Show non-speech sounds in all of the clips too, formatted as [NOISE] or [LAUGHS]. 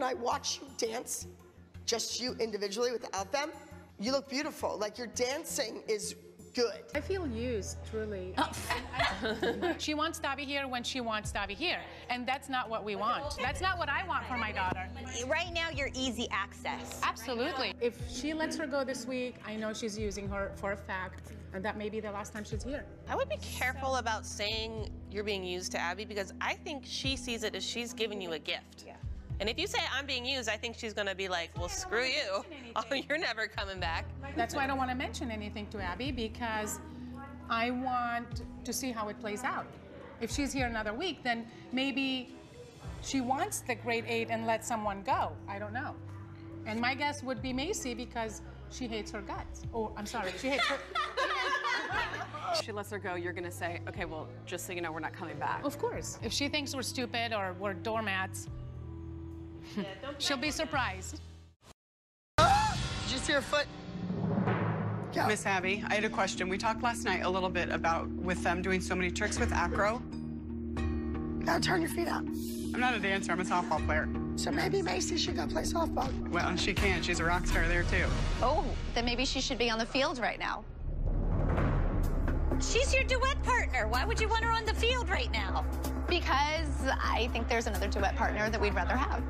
when I watch you dance, just you individually without them, you look beautiful. Like your dancing is good. I feel used, truly. [LAUGHS] she wants Davi here when she wants Davi here, and that's not what we want. That's not what I want for my daughter. Right now, you're easy access. Absolutely. If she lets her go this week, I know she's using her for a fact, and that may be the last time she's here. I would be careful about saying you're being used to Abby because I think she sees it as she's giving you a gift. Yeah. And if you say I'm being used, I think she's gonna be like, well, screw you. [LAUGHS] Oh, you're never coming back. That's why I don't want to mention anything to Abby because I want to see how it plays out. If she's here another week, then maybe she wants the grade eight and let someone go. I don't know. And my guess would be Maesi because she hates her guts. Oh, I'm sorry, she hates her. [LAUGHS] She lets her go, you're gonna say, okay, well, just so you know, we're not coming back. Of course. If she thinks we're stupid or we're doormats, she'll be surprised. Did you see her foot? Go. Miss Abby, I had a question. We talked last night a little bit about with them doing so many tricks with acro. Gotta turn your feet up. I'm not a dancer, I'm a softball player. So maybe Maesi should go play softball. Well, she can. She's a rock star there, too. Oh, then maybe she should be on the field right now. She's your duet partner. Why would you want her on the field right now? Because I think there's another duet partner that we'd rather have.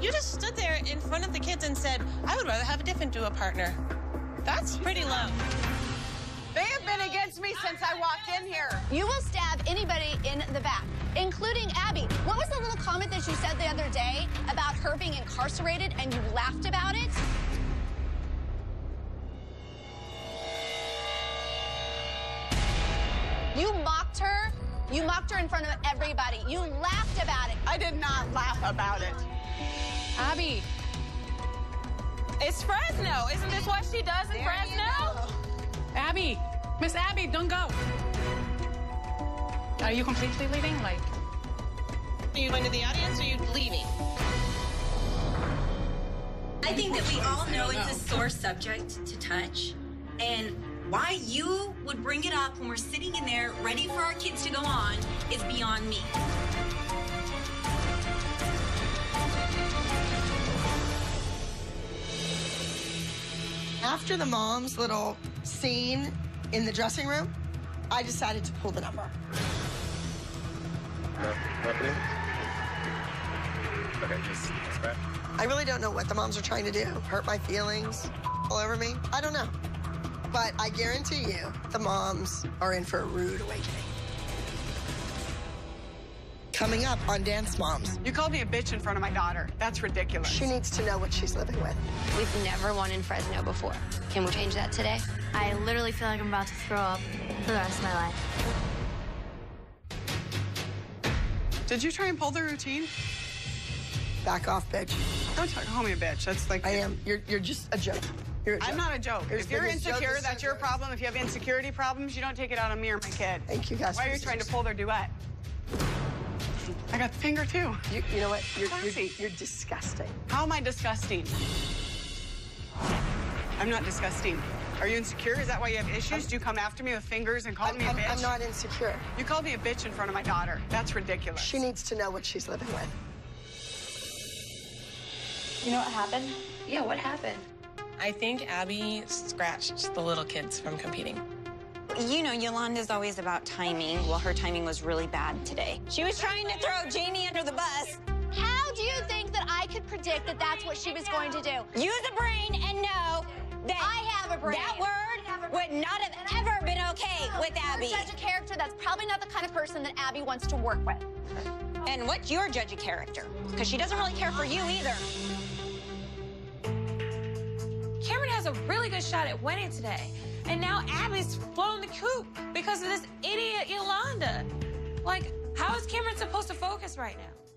You just stood there in front of the kids and said, I would rather have a different duo partner. That's pretty low. They have been against me since I walked in here. You will stab anybody in the back, including Abby. What was the little comment that you said the other day about her being incarcerated and you laughed about it? You mocked her. You mocked her in front of everybody. You laughed about it. I did not laugh about it. Abby, It's Fresno. Isn't this what she does in Fresno? Abby, Miss Abby, don't go. Are you completely leaving? Like, Are you going to the audience or are you leaving? I think that we all know it's a sore subject to touch. And why you would bring it up when we're sitting in there ready for our kids to go on is beyond me. After the mom's little scene in the dressing room, I decided to pull the number. Happening? Okay, just, just back. I really don't know what the moms are trying to do. Hurt my feelings all over me. I don't know. But I guarantee you, the moms are in for a rude awakening. Coming up on Dance Moms, You called me a bitch in front of my daughter. That's ridiculous. she needs to know what she's living with. We've never won in Fresno before. Can we change that today? I literally feel like I'm about to throw up for the rest of my life. Did you try and pull the routine? Back off, bitch. Don't talk, call me a bitch. That's like I am. You're, you're just a joke. You're a joke. I'm not a joke. You're if you're big as joke insecure, as that's your problem. If you have insecurity problems, you don't take it out on me or my kid. Thank you, guys. Why are you trying to pull their duet? I got the finger too. You, you know what? You're, you're, you're disgusting. How am I disgusting? I'm not disgusting. Are you insecure? Is that why you have issues? Do you come after me with fingers and call I'm, me a I'm- bitch? I'm not insecure. You called me a bitch in front of my daughter. That's ridiculous. She needs to know what she's living with. You know what happened? Yeah, what happened? I think Abby scratched the little kids from competing. You know, Yolanda's always about timing. Well, her timing was really bad today. She was trying to throw Jamie under the bus. How do you think that I could predict that that's what she was going to do? Use a brain and know that I have a brain. that word would not have ever been okay with Abby. You're such a character that's probably not the kind of person that Abby wants to work with. And what's your judge of character? Because she doesn't really care for you either. Kamryn has a really good shot at winning today. And now Abby's flown the coop because of this idiot Yolanda. Like, how is Kamryn supposed to focus right now?